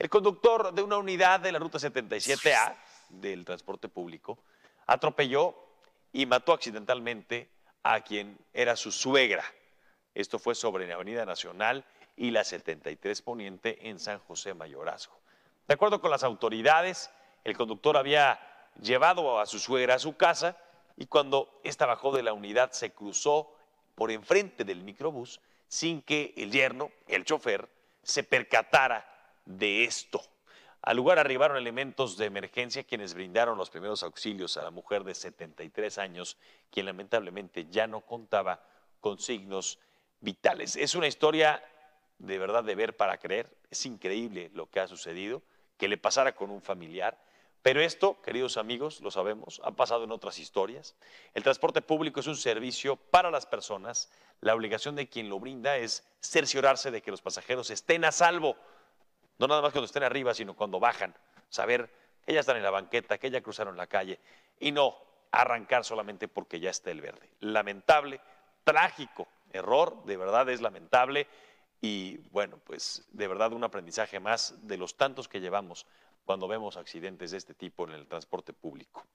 El conductor de una unidad de la ruta 77A del transporte público atropelló y mató accidentalmente a quien era su suegra. Esto fue sobre la Avenida Nacional y la 73 Poniente en San José Mayorazgo. De acuerdo con las autoridades, el conductor había llevado a su suegra a su casa y cuando ésta bajó de la unidad se cruzó por enfrente del microbús sin que el yerno, el chofer, se percatara de esto. Al lugar arribaron elementos de emergencia quienes brindaron los primeros auxilios a la mujer de 73 años, quien lamentablemente ya no contaba con signos vitales. Es una historia de verdad de ver para creer. Es increíble lo que ha sucedido, que le pasara con un familiar. Pero esto, queridos amigos, lo sabemos, ha pasado en otras historias. El transporte público es un servicio para las personas. La obligación de quien lo brinda es cerciorarse de que los pasajeros estén a salvo no nada más cuando estén arriba, sino cuando bajan. Saber que ya están en la banqueta, que ya cruzaron la calle y no arrancar solamente porque ya está el verde. Lamentable, trágico, error, de verdad es lamentable y bueno, pues de verdad un aprendizaje más de los tantos que llevamos cuando vemos accidentes de este tipo en el transporte público.